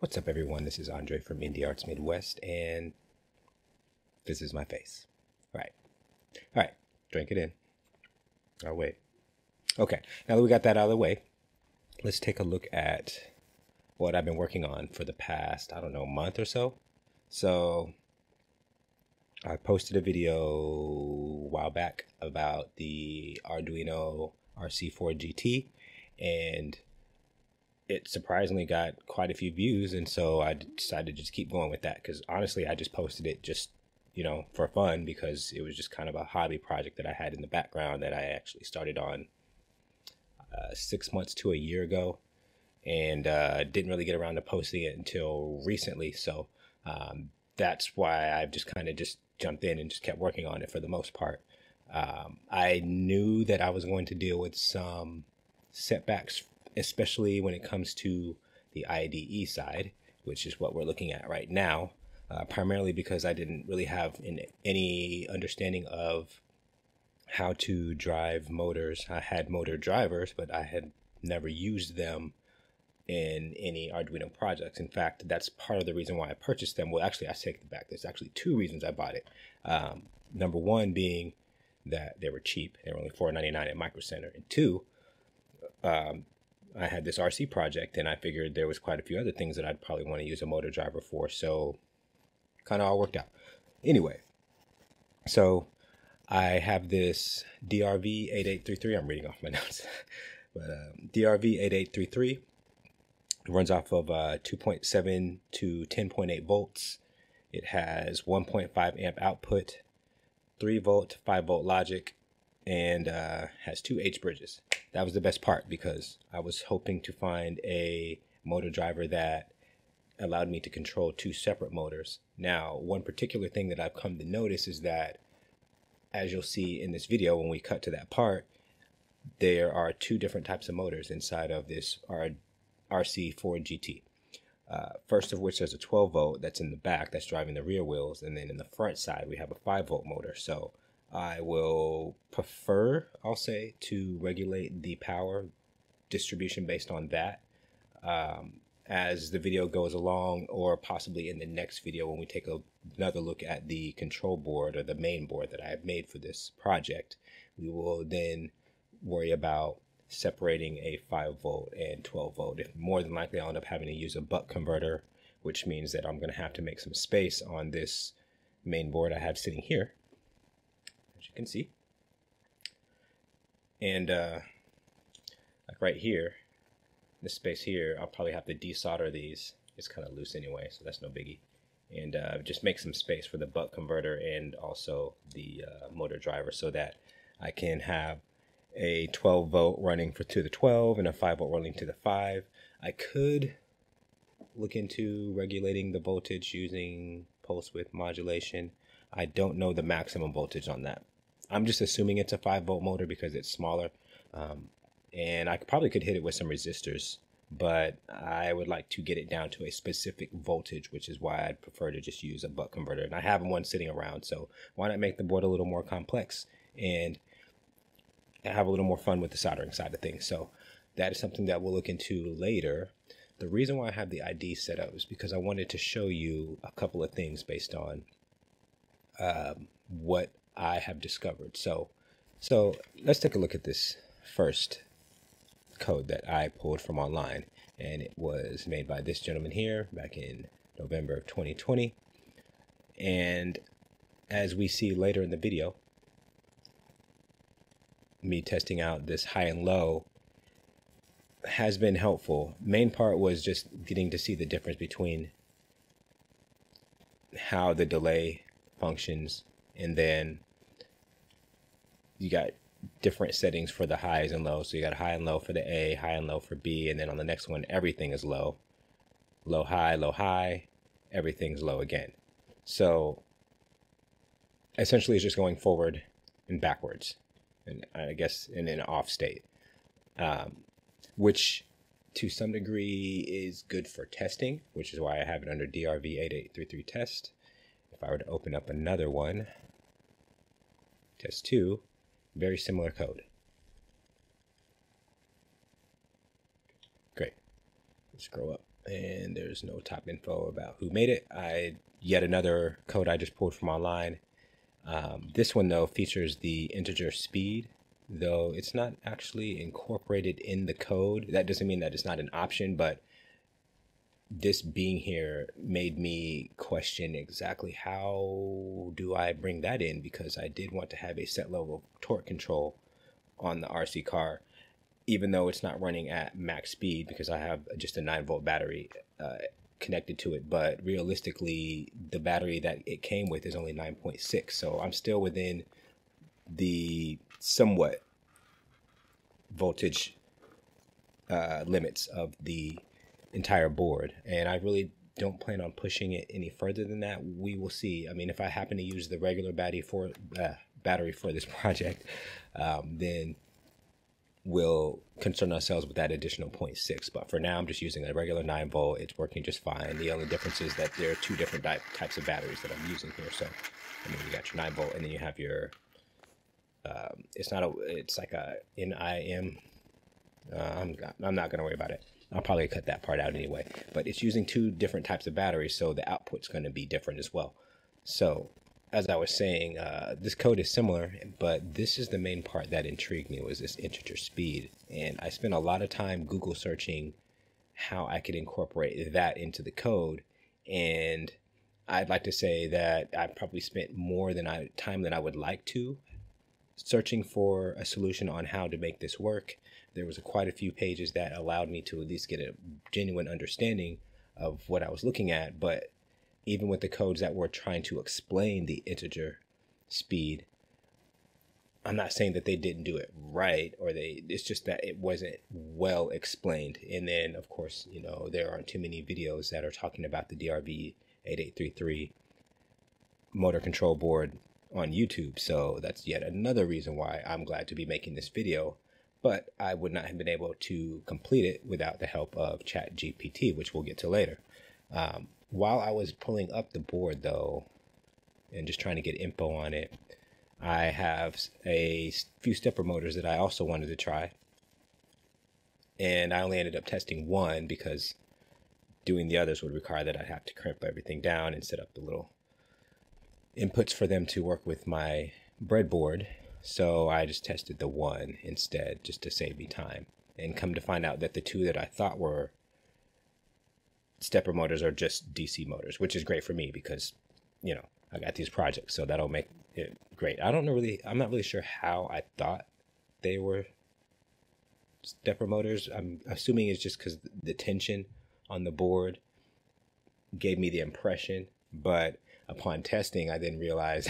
What's up, everyone? This is Andre from Indie Arts Midwest, and this is my face. All right. All right. Drink it in. Oh, wait. Okay. Now that we got that out of the way, let's take a look at what I've been working on for the past, I don't know, month or so. So, I posted a video a while back about the Arduino RC Ford GT, and it surprisingly got quite a few views, and so I decided to just keep going with that because honestly, I just posted it just you know for fun because it was just kind of a hobby project that I had in the background that I actually started on uh, six months to a year ago, and uh, didn't really get around to posting it until recently. So um, that's why I've just kind of just jumped in and just kept working on it for the most part. Um, I knew that I was going to deal with some setbacks especially when it comes to the IDE side, which is what we're looking at right now, uh, primarily because I didn't really have in, any understanding of how to drive motors. I had motor drivers, but I had never used them in any Arduino projects. In fact, that's part of the reason why I purchased them. Well, actually, I take it back. There's actually two reasons I bought it. Um, number one being that they were cheap. They were only $4.99 at Micro Center. And two, um, I had this RC project and I figured there was quite a few other things that I'd probably want to use a motor driver for. So kind of all worked out. Anyway, so I have this DRV 8833. I'm reading off my notes, but um, DRV 8833 runs off of uh, 2.7 to 10.8 volts. It has 1.5 amp output, 3 volt, 5 volt logic, and uh, has two H bridges that was the best part because I was hoping to find a motor driver that allowed me to control two separate motors. Now, one particular thing that I've come to notice is that, as you'll see in this video when we cut to that part, there are two different types of motors inside of this RC Ford GT. Uh, first of which there's a 12 volt that's in the back that's driving the rear wheels, and then in the front side we have a 5 volt motor. So I will prefer, I'll say, to regulate the power distribution based on that um, as the video goes along, or possibly in the next video when we take a, another look at the control board or the main board that I have made for this project. We will then worry about separating a 5 volt and 12 volt. If more than likely, I'll end up having to use a buck converter, which means that I'm going to have to make some space on this main board I have sitting here as you can see. And uh, like right here, this space here, I'll probably have to desolder these. It's kind of loose anyway, so that's no biggie. And uh, just make some space for the buck converter and also the uh, motor driver so that I can have a 12 volt running for to the 12 and a 5 volt running to the 5. I could look into regulating the voltage using pulse width modulation. I don't know the maximum voltage on that. I'm just assuming it's a 5 volt motor because it's smaller. Um, and I probably could hit it with some resistors, but I would like to get it down to a specific voltage, which is why I'd prefer to just use a buck converter. And I have one sitting around, so why not make the board a little more complex and have a little more fun with the soldering side of things. So that is something that we'll look into later. The reason why I have the ID set up is because I wanted to show you a couple of things based on um, what I have discovered. So, so let's take a look at this first code that I pulled from online, and it was made by this gentleman here back in November of 2020. And as we see later in the video, me testing out this high and low has been helpful. Main part was just getting to see the difference between how the delay functions and then you got different settings for the highs and lows. So you got high and low for the A, high and low for B, and then on the next one, everything is low. Low, high, low, high, everything's low again. So essentially, it's just going forward and backwards, and I guess in an off state, um, which to some degree is good for testing, which is why I have it under DRV8833 test. If I were to open up another one, test two, very similar code. Great. Scroll up. and there's no top info about who made it. I yet another code I just pulled from online. Um, this one though features the integer speed, though it's not actually incorporated in the code. That doesn't mean that it's not an option, but this being here made me question exactly how do I bring that in because I did want to have a set level of torque control on the RC car, even though it's not running at max speed because I have just a 9 volt battery uh, connected to it. But realistically, the battery that it came with is only 9.6, so I'm still within the somewhat voltage uh, limits of the entire board. And I really don't plan on pushing it any further than that. We will see. I mean, if I happen to use the regular battery for uh, battery for this project, um, then we'll concern ourselves with that additional 0.6. But for now, I'm just using a regular 9 volt. It's working just fine. The only difference is that there are two different di- types of batteries that I'm using here. So, I mean, you got your 9 volt, and then you have your. Um, it's not a. It's like a NIM. Uh, I'm I'm not gonna worry about it. I'll probably cut that part out anyway. But it's using two different types of batteries, so the output's going to be different as well. So, as I was saying, uh, this code is similar, but this is the main part that intrigued me was this integer speed. And I spent a lot of time Google searching how I could incorporate that into the code. And I'd like to say that I probably spent more than I time than I would like to searching for a solution on how to make this work there was a, quite a few pages that allowed me to at least get a genuine understanding of what I was looking at. But even with the codes that were trying to explain the integer speed, I'm not saying that they didn't do it right or they it's just that it wasn't well explained. And then of course, you know, there aren't too many videos that are talking about the DRV 8833 motor control board on YouTube. So that's yet another reason why I'm glad to be making this video but I would not have been able to complete it without the help of ChatGPT, which we'll get to later. Um, while I was pulling up the board, though, and just trying to get info on it, I have a few stepper motors that I also wanted to try. And I only ended up testing one because doing the others would require that I'd have to crimp everything down and set up the little inputs for them to work with my breadboard so I just tested the one instead just to save me time. And come to find out that the two that I thought were stepper motors are just DC motors, which is great for me because, you know, I got these projects, so that'll make it great. I don't know really, I'm not really sure how I thought they were stepper motors. I'm assuming it's just because the tension on the board gave me the impression, but upon testing, I didn't realize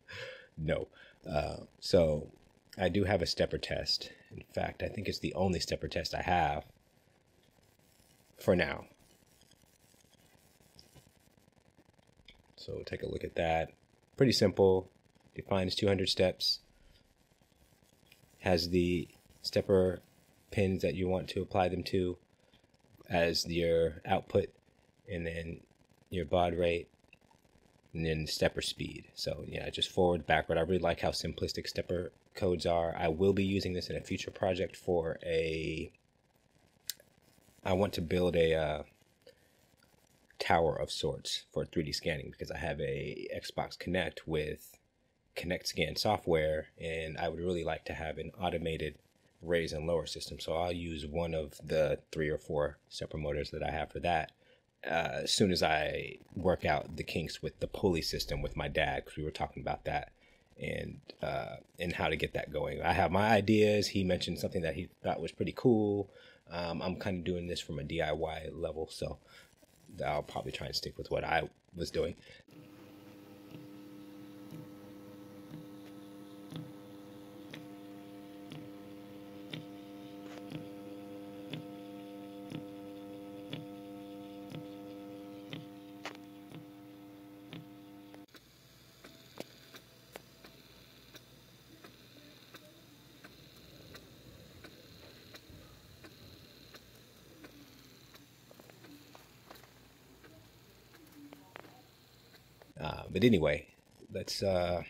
no. Uh, so I do have a stepper test. In fact, I think it's the only stepper test I have for now. So take a look at that. Pretty simple. Defines 200 steps. Has the stepper pins that you want to apply them to as your output and then your baud rate and then stepper speed. So yeah, just forward, backward. I really like how simplistic stepper codes are. I will be using this in a future project for a. I want to build a uh, tower of sorts for 3D scanning because I have a Xbox Kinect with Connect Scan software, and I would really like to have an automated raise and lower system. So I'll use one of the three or four stepper motors that I have for that uh, as soon as I work out the kinks with the pulley system with my dad, because we were talking about that and uh, and how to get that going. I have my ideas. He mentioned something that he thought was pretty cool. Um, I'm kind of doing this from a DIY level, so I'll probably try and stick with what I was doing. But anyway, let's uh,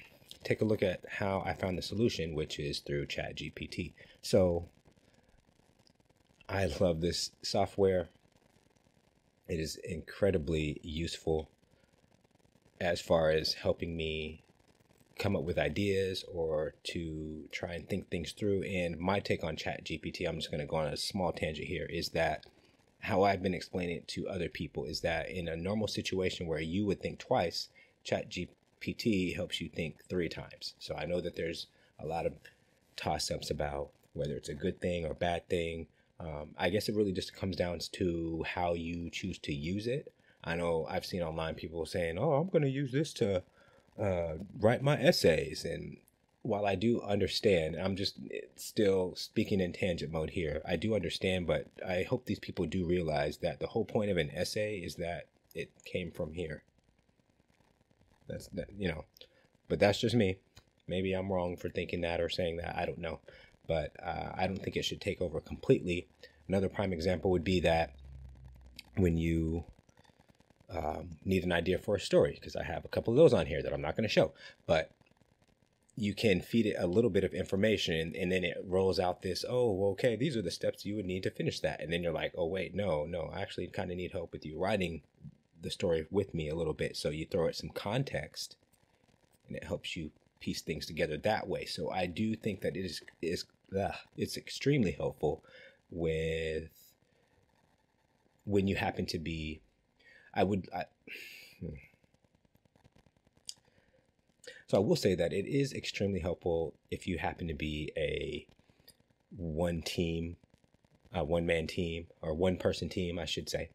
take a look at how I found the solution, which is through ChatGPT. So I love this software. It is incredibly useful as far as helping me come up with ideas or to try and think things through. And my take on ChatGPT, I'm just going to go on a small tangent here, is that how I've been explaining it to other people is that in a normal situation where you would think twice, Chat GPT helps you think three times. So I know that there's a lot of toss ups about whether it's a good thing or bad thing. Um, I guess it really just comes down to how you choose to use it. I know I've seen online people saying, "Oh, I'm going to use this to uh, write my essays," and while I do understand, I'm just still speaking in tangent mode here. I do understand, but I hope these people do realize that the whole point of an essay is that it came from here. That's that, you know, but that's just me. Maybe I'm wrong for thinking that or saying that. I don't know, but uh, I don't think it should take over completely. Another prime example would be that when you um, need an idea for a story, because I have a couple of those on here that I'm not going to show, but you can feed it a little bit of information and then it rolls out this, oh, okay, these are the steps you would need to finish that. And then you're like, oh, wait, no, no, I actually kind of need help with you writing the story with me a little bit. So you throw it some context and it helps you piece things together that way. So I do think that it is, is ugh, it's extremely helpful with when you happen to be, I would, I, hmm. So I will say that it is extremely helpful if you happen to be a one team, a one man team, or one person team, I should say.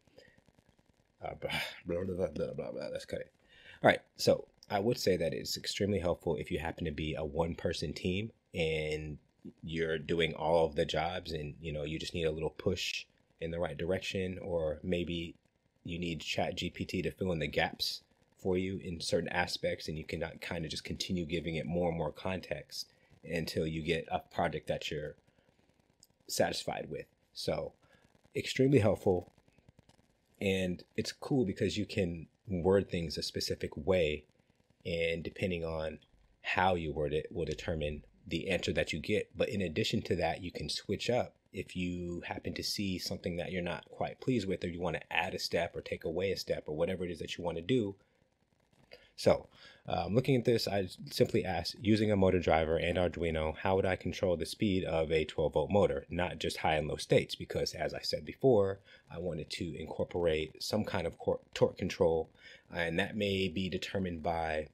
Uh, blah, blah, blah, blah, blah, Let's cut it. All right. So I would say that it's extremely helpful if you happen to be a one person team and you're doing all of the jobs and you know you just need a little push in the right direction or maybe you need chat gpt to fill in the gaps for you in certain aspects and you can kind of just continue giving it more and more context until you get a project that you're satisfied with. So, extremely helpful. And it's cool because you can word things a specific way, and depending on how you word it, will determine the answer that you get. But in addition to that, you can switch up if you happen to see something that you're not quite pleased with, or you want to add a step or take away a step, or whatever it is that you want to do so um, looking at this, I simply asked, using a motor driver and Arduino, how would I control the speed of a 12 volt motor, not just high and low states? Because as I said before, I wanted to incorporate some kind of torque control, and that may be determined by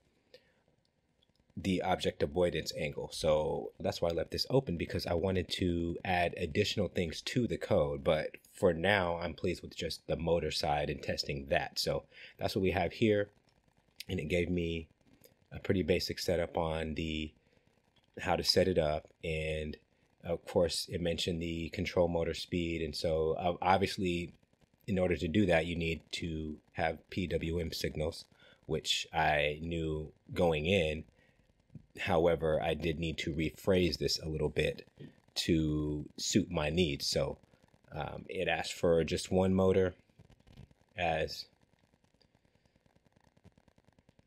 the object avoidance angle. So that's why I left this open because I wanted to add additional things to the code. But for now, I'm pleased with just the motor side and testing that. So that's what we have here and it gave me a pretty basic setup on the how to set it up. And of course it mentioned the control motor speed. And so obviously in order to do that you need to have PWM signals which I knew going in. However I did need to rephrase this a little bit to suit my needs. So um, it asked for just one motor as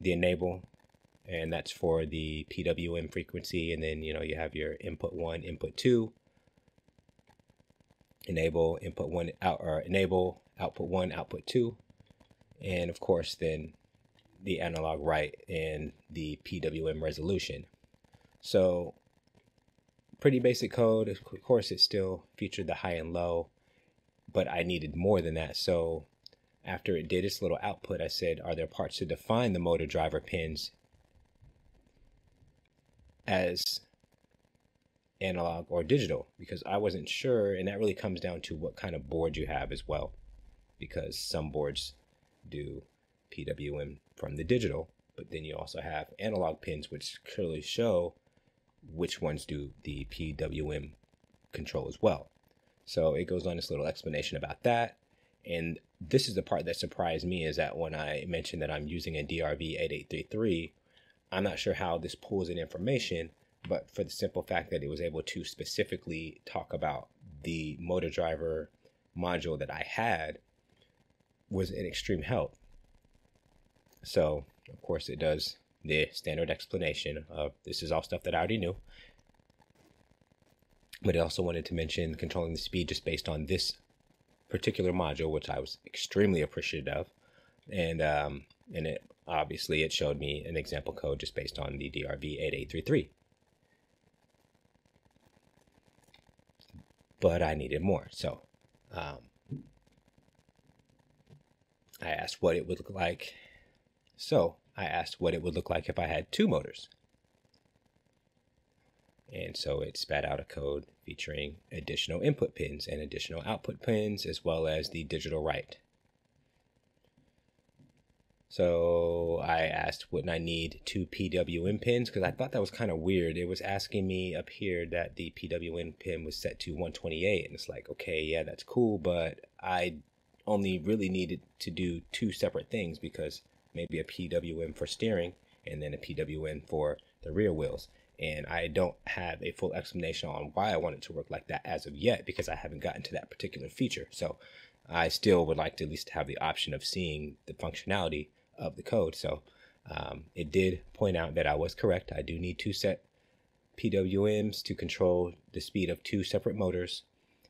the enable and that's for the PWM frequency. And then, you know, you have your input one, input two, enable input one out or enable output one, output two. And of course, then the analog write and the PWM resolution. So pretty basic code. Of course, it still featured the high and low, but I needed more than that. So after it did its little output, I said, are there parts to define the motor driver pins as analog or digital? Because I wasn't sure, and that really comes down to what kind of board you have as well. Because some boards do PWM from the digital, but then you also have analog pins, which clearly show which ones do the PWM control as well. So it goes on this little explanation about that. And this is the part that surprised me is that when I mentioned that I'm using a DRV8833, I'm not sure how this pulls in information, but for the simple fact that it was able to specifically talk about the motor driver module that I had was an extreme help. So, of course, it does the standard explanation of this is all stuff that I already knew. But it also wanted to mention controlling the speed just based on this particular module, which I was extremely appreciative of, and um, and it obviously it showed me an example code just based on the DRV8833. But I needed more, so um, I asked what it would look like. So I asked what it would look like if I had two motors. And so it spat out a code featuring additional input pins and additional output pins, as well as the digital write. So I asked, wouldn't I need two PWM pins? Because I thought that was kind of weird. It was asking me up here that the PWM pin was set to 128. And it's like, okay, yeah, that's cool. But I only really needed to do two separate things because maybe a PWM for steering and then a PWM for the rear wheels. And I don't have a full explanation on why I want it to work like that as of yet because I haven't gotten to that particular feature. So I still would like to at least have the option of seeing the functionality of the code. So um, it did point out that I was correct. I do need two set PWMs to control the speed of two separate motors.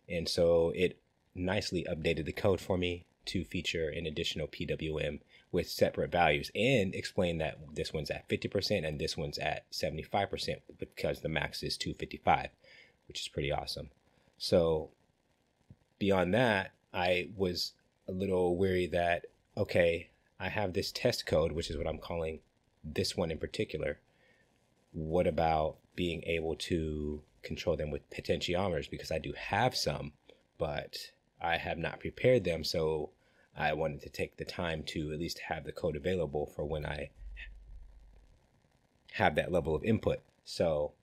And so it nicely updated the code for me to feature an additional PWM with separate values and explain that this one's at 50% and this one's at 75% because the max is 255, which is pretty awesome. So beyond that, I was a little weary that, okay, I have this test code, which is what I'm calling this one in particular. What about being able to control them with potentiometers? Because I do have some, but I have not prepared them. So I wanted to take the time to at least have the code available for when I have that level of input. So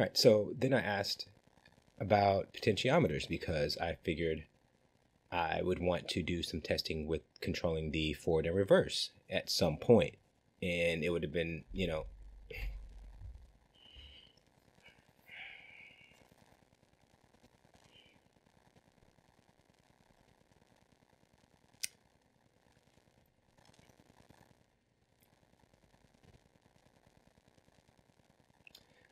All right, so then I asked about potentiometers because I figured I would want to do some testing with controlling the forward and reverse at some point. And it would have been, you know,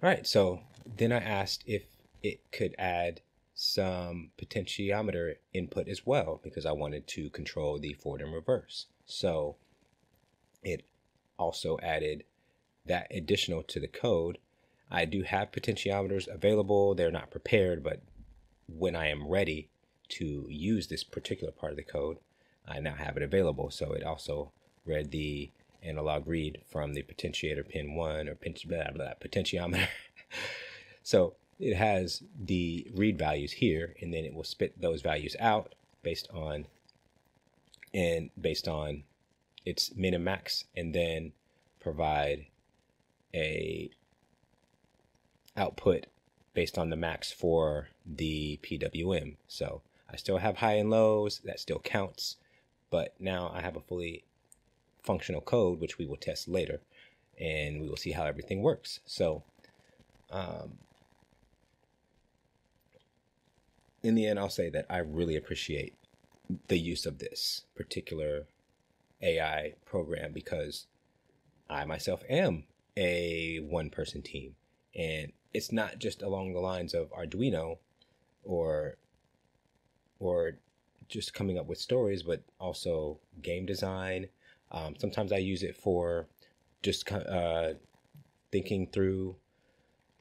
All right, so then I asked if it could add some potentiometer input as well because I wanted to control the forward and reverse. So it also added that additional to the code. I do have potentiometers available. They're not prepared, but when I am ready to use this particular part of the code, I now have it available. So it also read the analog read from the potentiator pin 1 or blah, blah, potentiometer. so it has the read values here, and then it will spit those values out based on and based on its min and max, and then provide a output based on the max for the PWM. So I still have high and lows, that still counts, but now I have a fully functional code, which we will test later, and we will see how everything works. So um, in the end, I'll say that I really appreciate the use of this particular AI program because I myself am a one person team. And it's not just along the lines of Arduino or or just coming up with stories, but also game design. Um, sometimes I use it for just uh, thinking through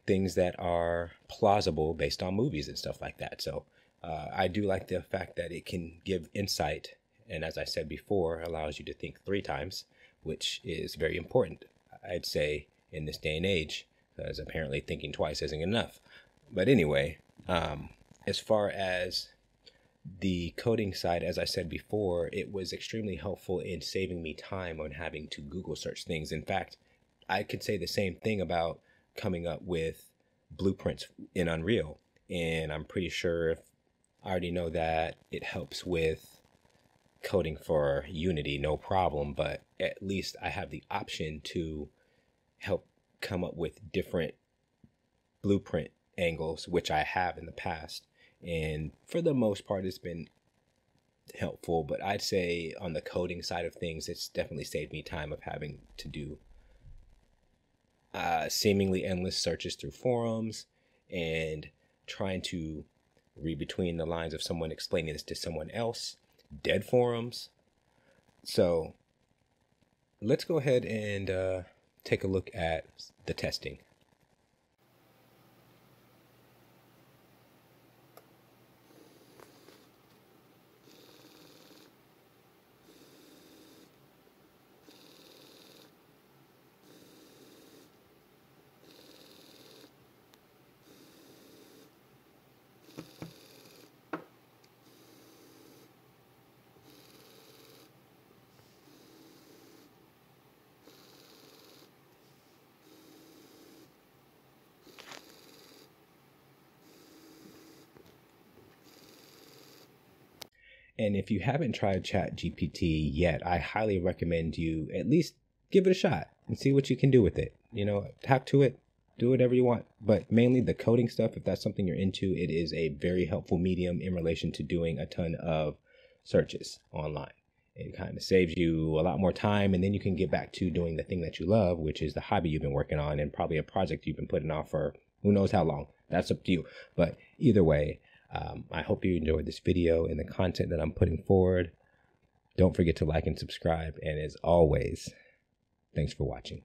things that are plausible based on movies and stuff like that. So uh, I do like the fact that it can give insight, and as I said before, allows you to think three times, which is very important. I'd say in this day and age, because apparently thinking twice isn't enough. But anyway, um, as far as the coding side, as I said before, it was extremely helpful in saving me time on having to Google search things. In fact, I could say the same thing about coming up with blueprints in Unreal. And I'm pretty sure if I already know that it helps with coding for Unity, no problem, but at least I have the option to help come up with different blueprint angles, which I have in the past. And for the most part, it's been helpful. But I'd say on the coding side of things, it's definitely saved me time of having to do uh, seemingly endless searches through forums and trying to read between the lines of someone explaining this to someone else, dead forums. So let's go ahead and uh, take a look at the testing. And if you haven't tried Chat GPT yet, I highly recommend you at least give it a shot and see what you can do with it. You know, talk to it, do whatever you want. But mainly the coding stuff, if that's something you're into, it is a very helpful medium in relation to doing a ton of searches online. It kind of saves you a lot more time, and then you can get back to doing the thing that you love, which is the hobby you've been working on and probably a project you've been putting off for who knows how long. That's up to you. But either way, um, I hope you enjoyed this video and the content that I'm putting forward. Don't forget to like and subscribe. And as always, thanks for watching.